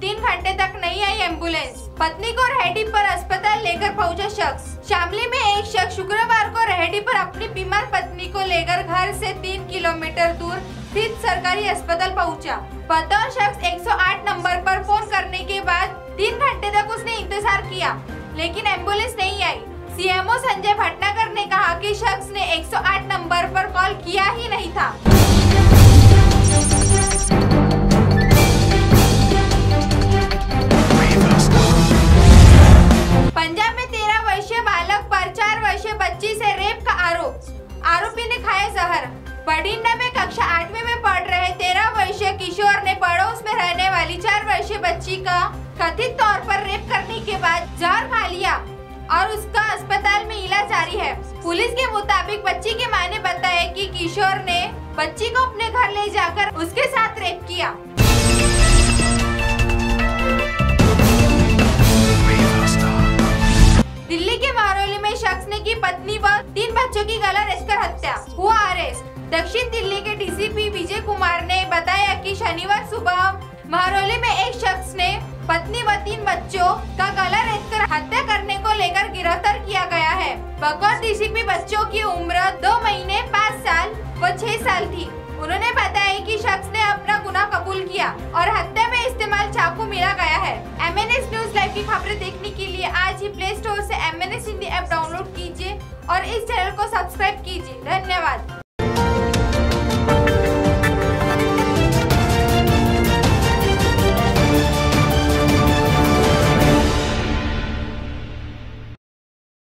तीन घंटे तक नहीं आई एंबुलेंस। पत्नी को रेहडी पर अस्पताल लेकर पहुँचा शख्स। शामली में एक शख्स शुक्रवार को रेहडी पर अपनी बीमार पत्नी को लेकर घर से तीन किलोमीटर दूर स्थित सरकारी अस्पताल पहुँचा। पता शख्स 108 नंबर पर फ़ोन करने के बाद तीन घंटे तक उसने इंतज़ार किया, लेकिन एंबुलेंस नहीं आई। सीएमओ संजय भटनागर ने कहा कि शख्स ने 108 नंबर पर कॉल किया ही नहीं था। आरोपी ने खाया जहर। बठिंडा में कक्षा आठवीं में पढ़ रहे तेरह वर्षीय किशोर ने पड़ोस में रहने वाली चार वर्षीय बच्ची का कथित तौर पर रेप करने के बाद जहर खा लिया और उसका अस्पताल में इलाज जारी है। पुलिस के मुताबिक बच्ची के माँ ने बताया कि किशोर ने बच्ची को अपने घर ले जाकर उसके साथ रेप किया। दिल्ली के महरौली में शख्स ने की पत्नी दक्षिण दिल्ली के डीसीपी विजय कुमार ने बताया कि शनिवार सुबह महरौली में एक शख्स ने पत्नी व तीन बच्चों का गला रेतकर हत्या करने को लेकर गिरफ़्तार किया गया है। बकौर डीसीपी बच्चों की उम्र दो महीने, पाँच साल व छह साल थी। उन्होंने बताया कि शख्स ने अपना गुनाह कबूल किया और हत्या में इस्तेमाल चाकू मिला गया है। M N S news live की खबरें देखने के लिए आज ही प्ले स्टोर से M N S Hindi app download कीजिए और इस चैनल को सब्सक्राइब कीजिए। धन्यवाद।